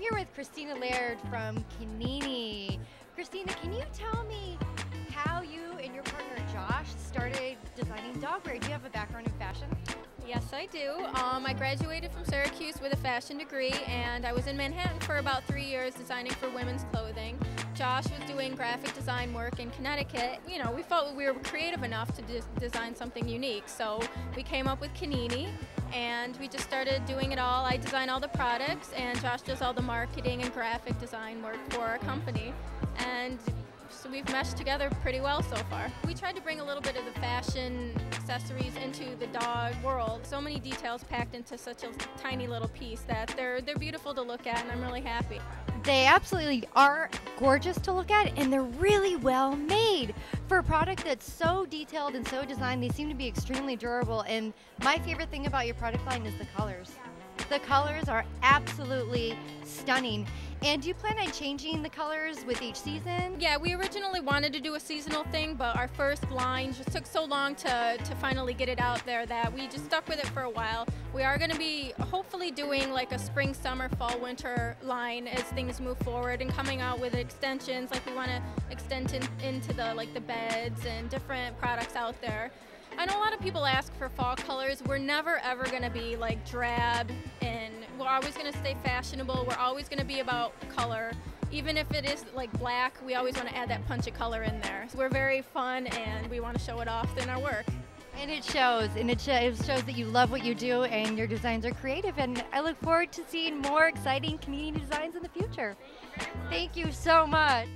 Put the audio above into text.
I'm here with Christina Laird from Canini. Christina, can you tell me how you and your partner Josh started designing dog wear? Do you have a background in fashion? Yes, I do. Um, I graduated from Syracuse with a fashion degree, and I was in Manhattan for about three years designing for women's clothing. Josh was doing graphic design work in Connecticut. You know, we felt we were creative enough to de design something unique, so we came up with Canini, and we just started doing it all. I design all the products, and Josh does all the marketing and graphic design work for our company. And so we've meshed together pretty well so far. We tried to bring a little bit of the fashion accessories into the dog world. So many details packed into such a tiny little piece that they're they're beautiful to look at and I'm really happy. They absolutely are gorgeous to look at and they're really well made. For a product that's so detailed and so designed, they seem to be extremely durable and my favorite thing about your product line is the colors. The colors are absolutely stunning. And do you plan on changing the colors with each season? Yeah, we originally wanted to do a seasonal thing, but our first line just took so long to, to finally get it out there that we just stuck with it for a while. We are going to be hopefully doing like a spring, summer, fall, winter line as things move forward and coming out with extensions. Like we want to extend in, into the like the beds and different products out there. I know a lot of people ask for fall colors. We're never ever going to be like drab and we're always going to stay fashionable. We're always going to be about color. Even if it is like black, we always want to add that punch of color in there. We're very fun and we want to show it off in our work. And it shows, and it, sh- it shows that you love what you do and your designs are creative. And I look forward to seeing more exciting community designs in the future. Thank you so much.